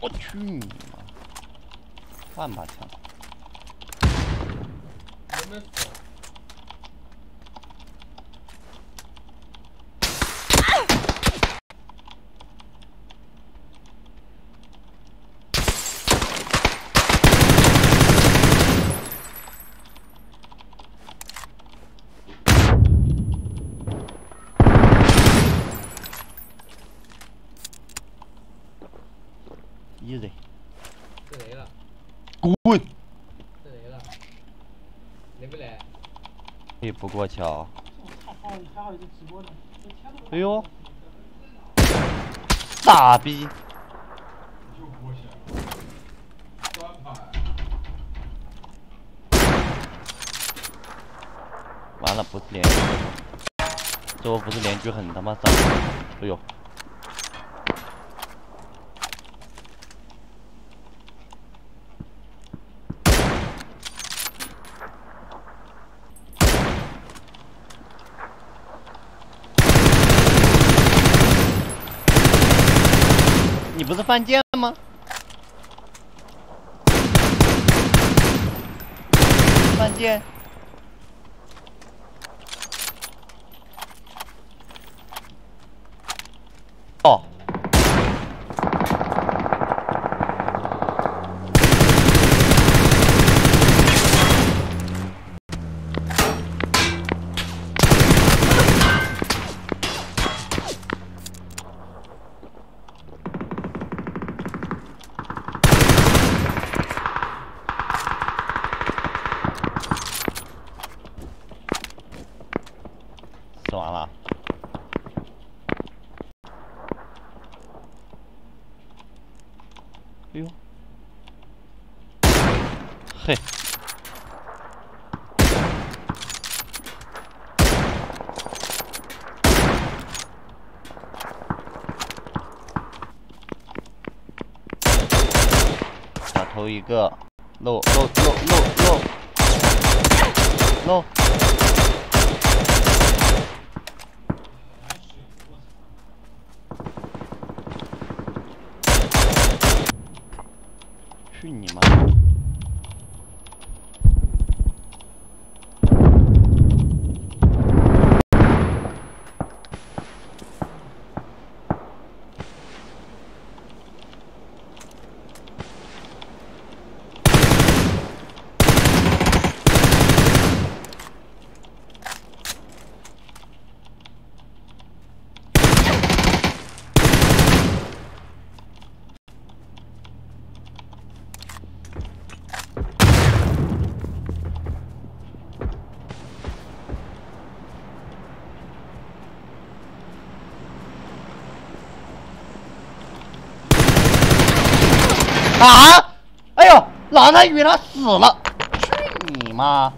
我去你妈！万？easy，这雷了，滚！这雷了，来不来？可以不过去啊。哎呦，傻逼！完了，不是连狙，这波不是连狙很他妈伤。哎呦！不是犯贱吗？犯贱！吃完了。哎呦，嘿，打头一个，漏漏漏漏漏漏。去你妈！啊！哎呦，让他以为他死了，去你妈！